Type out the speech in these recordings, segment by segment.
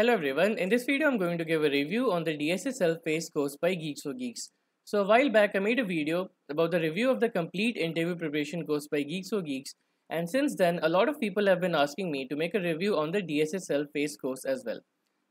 Hello everyone, in this video I'm going to give a review on the DSA Self-Paced course by Geeks for Geeks. So a while back I made a video about the review of the complete interview preparation course by Geeks for Geeks and since then a lot of people have been asking me to make a review on the DSA Self-Paced course as well.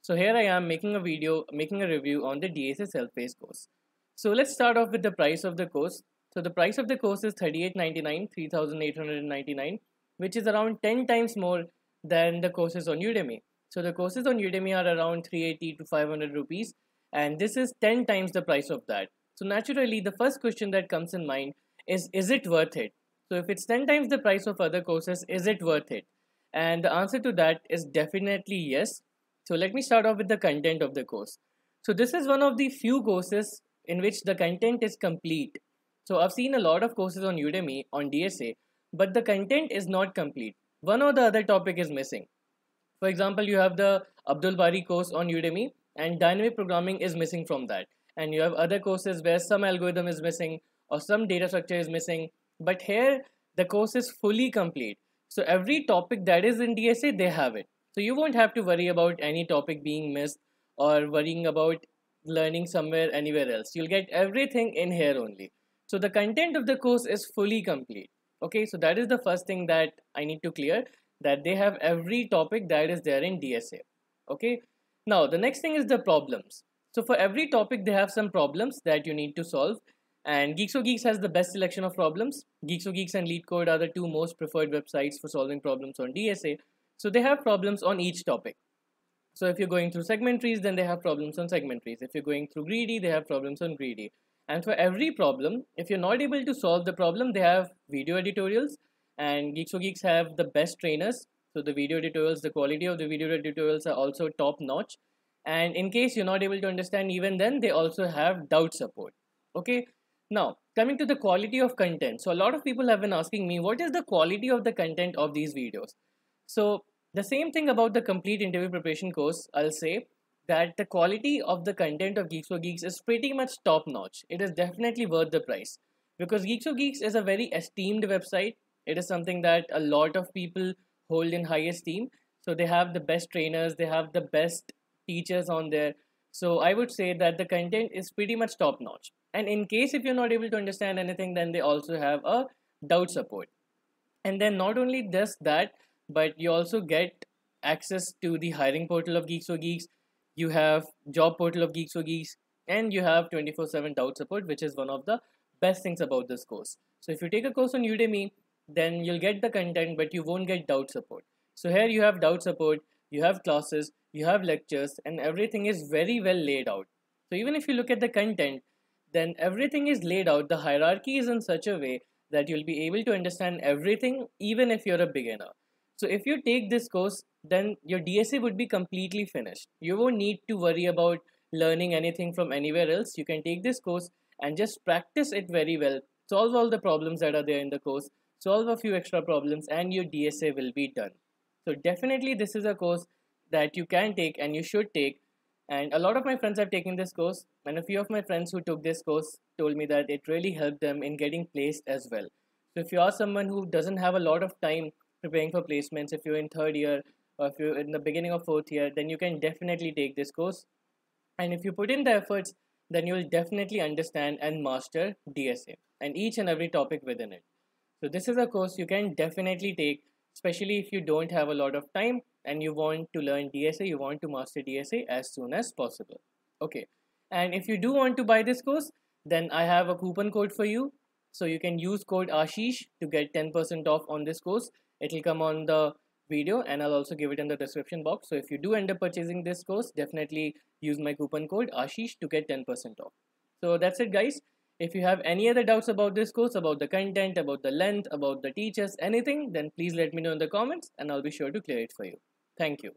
So here I am making a video, making a review on the DSA Self-Paced course. So let's start off with the price of the course. So the price of the course is $38.99, 3,899 which is around 10 times more than the courses on Udemy. So the courses on Udemy are around 380 to 500 rupees and this is 10 times the price of that. So naturally the first question that comes in mind is is it worth it? So if it's 10 times the price of other courses, is it worth it? And the answer to that is definitely yes. So let me start off with the content of the course. So this is one of the few courses in which the content is complete. So I've seen a lot of courses on Udemy on DSA, but the content is not complete. One or the other topic is missing. For example, you have the Abdul Bari course on Udemy and dynamic programming is missing from that. And you have other courses where some algorithm is missing or some data structure is missing. But here, the course is fully complete. So every topic that is in DSA, they have it. So you won't have to worry about any topic being missed or worrying about learning somewhere anywhere else. You'll get everything in here only. So the content of the course is fully complete. Okay, so that is the first thing that I need to clear that they have every topic that is there in DSA. Okay. Now the next thing is the problems. So for every topic they have some problems that you need to solve and Geeks for Geeks has the best selection of problems. Geeks for Geeks and LeetCode are the two most preferred websites for solving problems on DSA. So they have problems on each topic. So if you're going through segment trees, then they have problems on segment trees. If you're going through greedy, they have problems on greedy. And for every problem, if you're not able to solve the problem, they have video editorials and Geeks for Geeks have the best trainers. So the video tutorials, the quality of the video tutorials are also top notch. And in case you're not able to understand even then, they also have doubt support. Okay. Now, coming to the quality of content. So a lot of people have been asking me, what is the quality of the content of these videos? So the same thing about the complete interview preparation course, I'll say that the quality of the content of Geeks for Geeks is pretty much top notch. It is definitely worth the price because Geeks for Geeks is a very esteemed website it is something that a lot of people hold in high esteem. So they have the best trainers they have the best teachers on there. So i would say that the content is pretty much top notch and in case if you're not able to understand anything then they also have a doubt support. And then not only this that but you also get access to the hiring portal of geeks for geeks. You have job portal of geeks for geeks. And you have 24 7 doubt support which is one of the best things about this course. So if you take a course on udemy then you'll get the content but you won't get doubt support. So here you have doubt support you have classes you have lectures and everything is very well laid out. So even if you look at the content then everything is laid out. The hierarchy is in such a way that you'll be able to understand everything even if you're a beginner. So if you take this course then your DSA would be completely finished. You won't need to worry about learning anything from anywhere else. You can take this course and just practice it very well. Solve all the problems that are there in the course solve a few extra problems and your DSA will be done. So definitely this is a course that you can take and you should take and a lot of my friends have taken this course and a few of my friends who took this course told me that it really helped them in getting placed as well. So if you are someone who doesn't have a lot of time preparing for placements, if you're in third year or if you're in the beginning of fourth year, then you can definitely take this course. And if you put in the efforts, then you'll definitely understand and master DSA and each and every topic within it. So this is a course you can definitely take, especially if you don't have a lot of time and you want to learn DSA, you want to master DSA as soon as possible. Okay. And if you do want to buy this course, then I have a coupon code for you. So you can use code Ashish to get 10% off on this course. It will come on the video and I'll also give it in the description box. So if you do end up purchasing this course, definitely use my coupon code Ashish to get 10% off. So that's it guys. If you have any other doubts about this course, about the content, about the length, about the teachers, anything, then please let me know in the comments and I'll be sure to clear it for you. Thank you.